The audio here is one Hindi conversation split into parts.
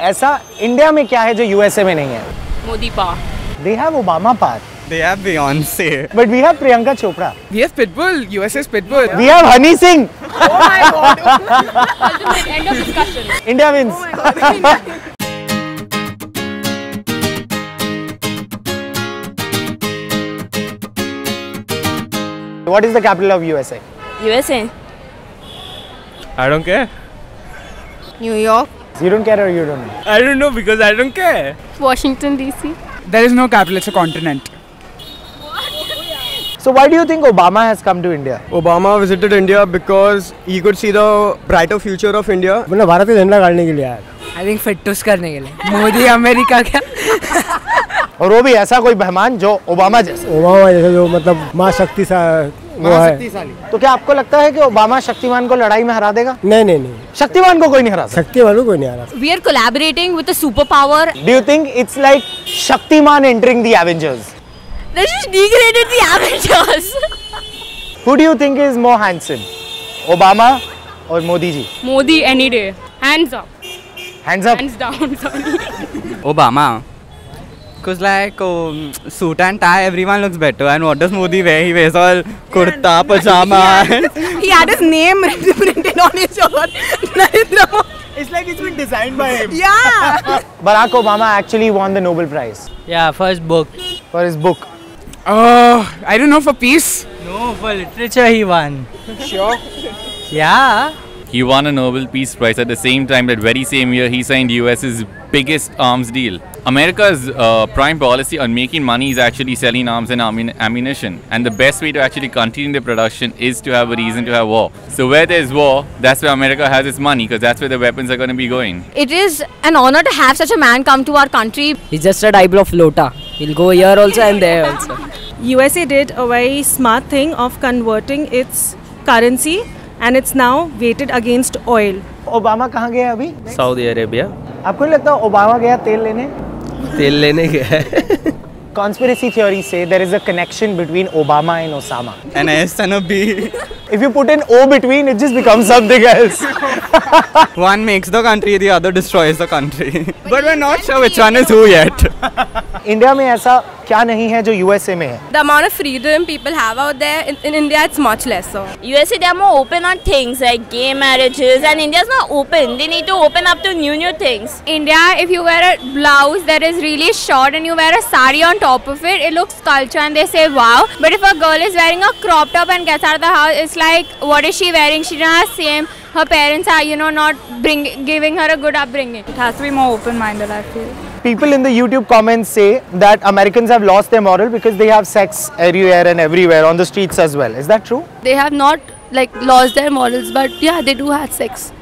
ऐसा इंडिया में क्या है जो यूएसए में नहीं है? मोदी पा। दे हैव ओबामा पा। They have Beyonce but we have Priyanka Chopra we have Pitbull USA Pitbull we have Honey Singh oh my god end of discussion India wins What is the capital of USA? USA. I don't care. New York. You don't care or you don't know? I don't know because I don't care. Washington DC. There is no capital. It's a continent. So why do you think Obama has come to India? Obama visited India because he could see the brighter future of India. मतलब भारत का झंडा गाड़ने के लिए आया I think फिटूस करने के लिए मोदी अमेरिका क्या और वो भी ऐसा कोई मेहमान जो ओबामा जैसा ओबामा जैसे जो मतलब माँ शक्ति सा वो है। तो क्या आपको लगता है कि ओबामा शक्तिमान को लड़ाई में हरा देगा? नहीं नहीं नहीं। शक्तिमान को कोई नहीं हरा शक्तिमान को कोई नहीं हरा we are collaborating with a super power do you think it's like Shaktimaan entering the Avengers this is degraded the Avengers who do you think is more handsome Obama और Modi ji Modi any day hands up hands up hands down sorry Obama Because like um, suit and tie, everyone looks better. And what does Modi wear? He wears all kurta, pajama. He had his name printed on his shirt. Narendra Modi. It's like it's been designed by him. Yeah. Barack Obama actually won the Nobel Prize Yeah, first book. for his book. Oh, I don't know for peace. No, for literature he won. Sure. Yeah. He won a Nobel Peace Prize at the same time that very same year he signed US's biggest arms deal. America's uh, prime policy on making money is actually selling arms and ammun- ammunition. And the best way to actually continue the production is to have a reason to have war. So where there's war, that's where America has its money because that's where the weapons are going to be going. It is an honor to have such a man come to our country. He's just a type of lota. He'll go here also and there also. USA did a very smart thing of converting its currency and it's now weighted against oil. Obama कहाँ गया अभी Saudi Arabia. आपको नहीं लगता ओबामा गया तेल लेने तेल लेने गया Conspiracy theories say there is a connection between Obama and Osama. An S and a B. If you put an O between, it just becomes something else. One makes the country, the other destroys the country. but we're not sure which one is who yet. India में ऐसा क्या नहीं है जो यूएसए में है The amount of freedom people have out there in, in India, it's much lesser. USA, they are more open on things like gay marriages, and India's not open. They need to open up to new, new things. India, if you wear a blouse that is really short and you wear a sari on top of it, it looks culture and they say wow. But if a girl is wearing a crop top and gets out of the house, it's like, what is she wearing? She doesn't have same. Her parents are, you know, not bring, giving her a good upbringing. It has to be more open-minded, I feel. People in the YouTube comments say that Americans have lost their moral because they have sex everywhere and everywhere on the streets as well. Is that true? They have not like lost their morals, but yeah, they do have sex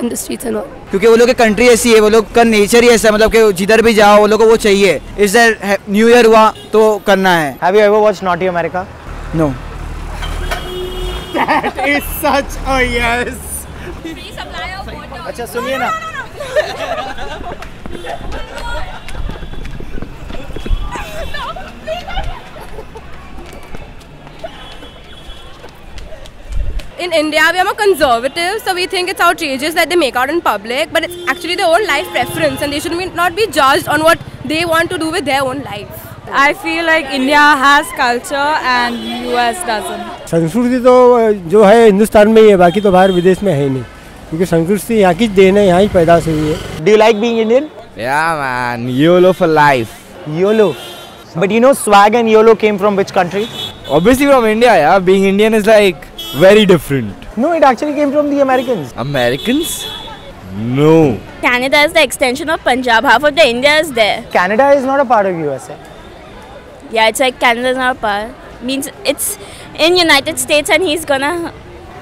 in the streets and all. क्योंकि वो लोग की कंट्री ऐसी है वो लोग का नेचर ही ऐसा है, मतलब कि जिधर भी जाओ वो लोग को वो चाहिए इस न्यू ईयर हुआ तो करना है Have you ever watched Naughty America? No It's such a yes. अच्छा सुनिए ना In India, we are more conservative, so we think it's outrageous that they make out in public, but it's actually their own life preference and they should not be judged on what they want to do with their own life. I feel like India has culture and US doesn't. संस्कृति तो जो है हिंदुस्तान में ही है बाकी तो बाहर विदेश में है ही नहीं क्योंकि संस्कृति यहाँ की देन है यहाँ ही पैदाश हुई है Do you like being Indian? Yeah man, YOLO for life. YOLO. But you know swag and YOLO came from which country? Obviously from India, yeah. Being Indian is like very different. No, it actually came from the Americans. Americans? No. Canada is the extension of Punjab. Half of the India is there. Canada is not a part of USA. Yeah, it's like Canada is not a part. Means it's in United States and he's gonna.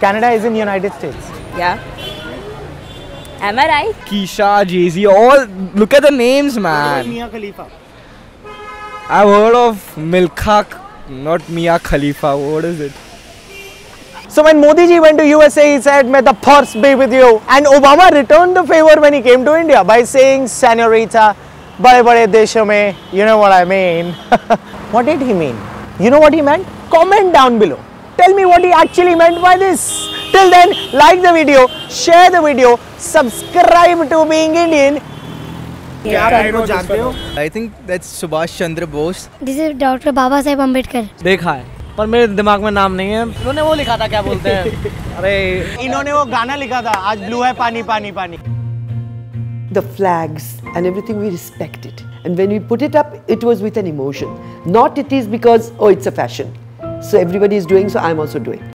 Canada is in United States. Yeah. Am I right? Keisha, Jay-Z, all look at the names, man. Mia Khalifa. I've heard of Milka, not Mia Khalifa. What is it? So when Modi ji went to USA, he said, "May the force be with you." And Obama returned the favor when he came to India by saying, "Senorita, bade bade deshon mein, you know what I mean." what did he mean? You know what he meant? Comment down below. Tell me what he actually meant by this. Till then, like the video, share the video, subscribe to Being Indian, हो I think that's Subhash Chandra Bose this is doctor Baba Saheb Ambedkar देखा है पर मेरे दिमाग में नाम नहीं है। इन्होंने वो लिखा था क्या बोलते हैं? अरे। इन्होंने वो गाना लिखा था आज ब्लू है पानी पानी पानी। The flags and everything we respect it and when we put it up it was with an emotion not it is because oh it's a fashion so everybody is doing so I am also doing